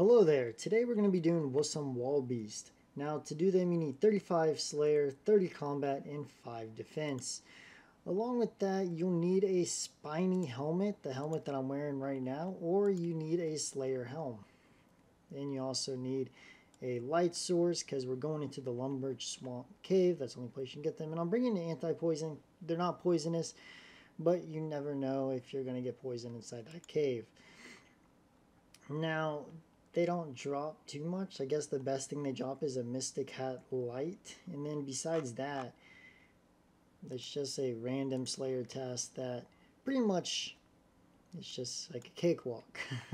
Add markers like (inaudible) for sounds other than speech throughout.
Hello there, today we're going to be doing Wussum Wall Beast. Now to do them you need 35 Slayer, 30 Combat, and 5 Defense. Along with that you'll need a spiny helmet, the helmet that I'm wearing right now, or you need a Slayer helm. Then you also need a light source because we're going into the Lumbridge Swamp Cave. That's the only place you can get them. And I'm bringing the anti-poison. They're not poisonous, but you never know if you're going to get poisoned inside that cave. Now, they don't drop too much. I guess the best thing they drop is a Mystic Hat Light. And then besides that, it's just a random Slayer test that pretty much it's just like a cakewalk. (laughs)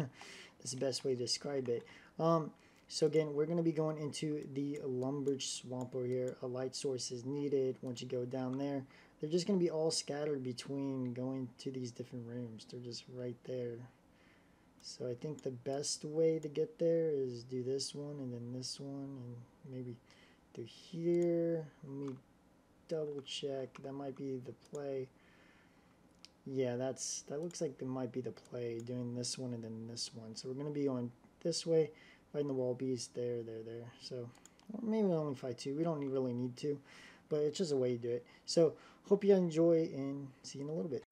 That's the best way to describe it. Um, so again, we're going to be going into the Lumbridge Swamp over here. A light source is needed once you go down there. They're just going to be all scattered between going to these different rooms. They're just right there. So I think the best way to get there is do this one and then this one and maybe do here. Let me double check. That might be the play. Yeah, that's that looks like that might be the play, doing this one and then this one. So we're going to be on this way, fighting the wall beast there, there, there. So maybe only fight two. We don't really need to, but it's just a way to do it. So hope you enjoy and see you in a little bit.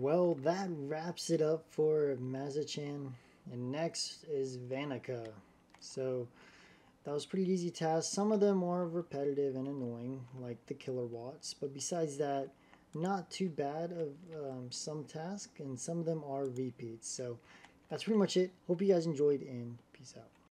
Well, that wraps it up for Mazchna. And next is Vannaka. So that was pretty easy task. Some of them are repetitive and annoying, like the Killerwatts. But besides that, not too bad of um, some tasks, and some of them are repeats. So that's pretty much it. Hope you guys enjoyed, and peace out.